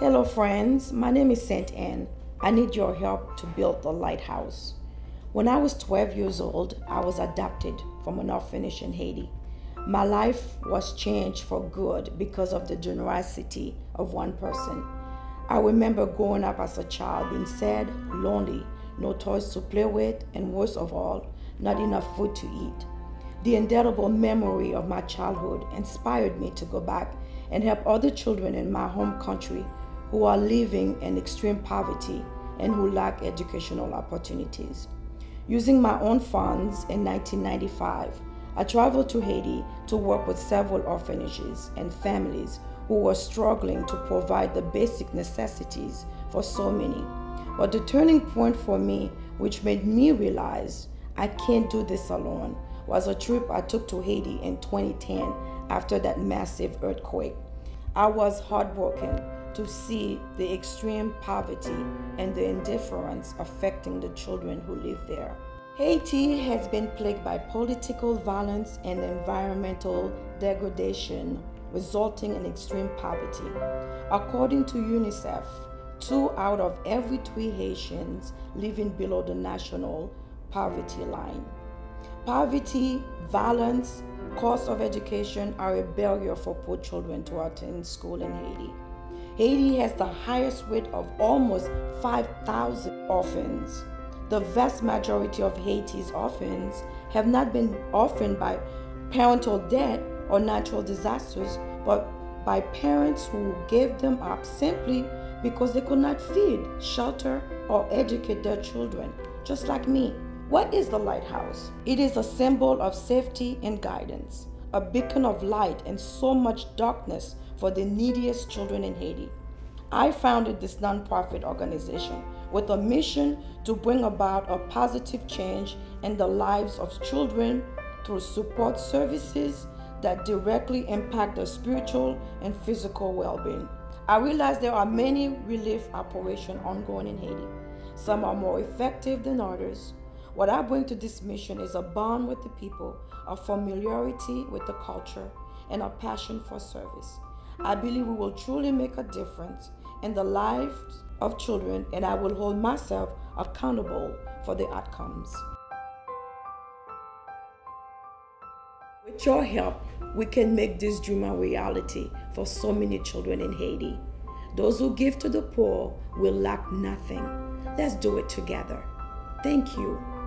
Hello, friends. My name is Saint Anne. I need your help to build the lighthouse. When I was 12 years old, I was adopted from an orphanage in Haiti. My life was changed for good because of the generosity of one person. I remember growing up as a child being sad, lonely, no toys to play with, and worst of all, not enough food to eat. The indelible memory of my childhood inspired me to go back and help other children in my home country who are living in extreme poverty and who lack educational opportunities. Using my own funds in 1995, I traveled to Haiti to work with several orphanages and families who were struggling to provide the basic necessities for so many. But the turning point for me, which made me realize I can't do this alone, was a trip I took to Haiti in 2010 after that massive earthquake. I was heartbroken to see the extreme poverty and the indifference affecting the children who live there. Haiti has been plagued by political violence and environmental degradation, resulting in extreme poverty. According to UNICEF, two out of every three Haitians living below the national poverty line. Poverty, violence, cost of education are a barrier for poor children to attend school in Haiti. Haiti has the highest rate of almost 5,000 orphans. The vast majority of Haiti's orphans have not been orphaned by parental death or natural disasters, but by parents who gave them up simply because they could not feed, shelter, or educate their children, just like me. What is the lighthouse? It is a symbol of safety and guidance, a beacon of light in so much darkness for the neediest children in Haiti. I founded this nonprofit organization with a mission to bring about a positive change in the lives of children through support services that directly impact their spiritual and physical well being. I realize there are many relief operations ongoing in Haiti. Some are more effective than others, what I bring to this mission is a bond with the people, a familiarity with the culture, and a passion for service. I believe we will truly make a difference in the lives of children, and I will hold myself accountable for the outcomes. With your help, we can make this dream a reality for so many children in Haiti. Those who give to the poor will lack nothing. Let's do it together. Thank you.